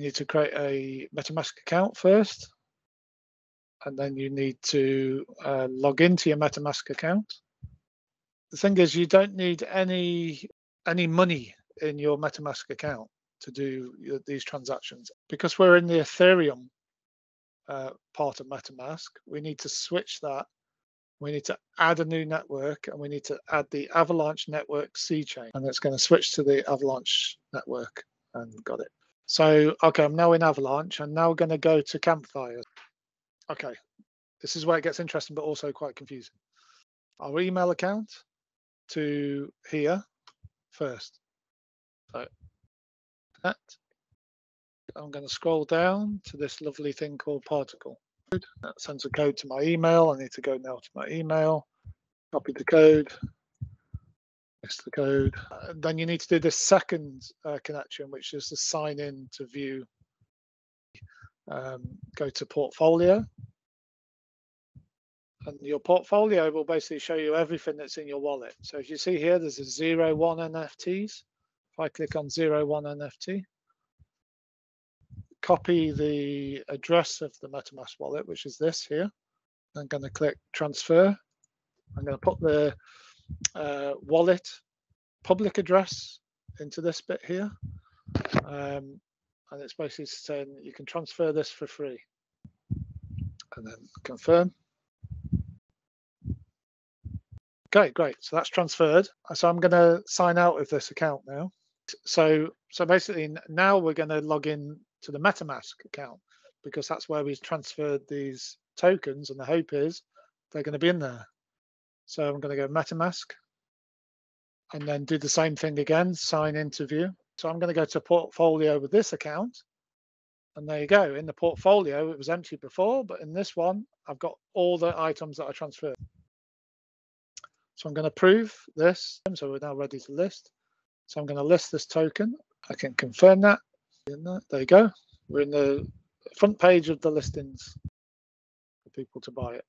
you need to create a MetaMask account first, and then you need to uh, log into your MetaMask account. The thing is, you don't need any any money in your MetaMask account to do these transactions because we're in the Ethereum uh, part of MetaMask. We need to switch that. We need to add a new network and we need to add the Avalanche network C chain and it's going to switch to the Avalanche network and got it. So, okay, I'm now in Avalanche. I'm now going to go to Campfire. Okay, this is where it gets interesting, but also quite confusing. Our email account to here first. So that. I'm going to scroll down to this lovely thing called particle. That sends a code to my email. I need to go now to my email, copy the code, paste the code. Uh, then you need to do this second uh, connection, which is to sign in to view. Um, go to portfolio. And your portfolio will basically show you everything that's in your wallet. So if you see here, there's a zero one NFTs. If I click on zero one NFT, copy the address of the MetaMask wallet, which is this here. I'm going to click transfer. I'm going to put the uh, wallet public address into this bit here. Um, and it's basically saying you can transfer this for free. And then confirm. Okay, great. So that's transferred. So I'm going to sign out of this account now. So so basically now we're going to log in to the MetaMask account because that's where we've transferred these tokens and the hope is they're going to be in there. So I'm going to go MetaMask and then do the same thing again, sign into view. So I'm going to go to portfolio with this account. And there you go. In the portfolio, it was empty before, but in this one, I've got all the items that I transferred. So I'm going to prove this. So we're now ready to list. So I'm going to list this token. I can confirm that. There you go. We're in the front page of the listings for people to buy it.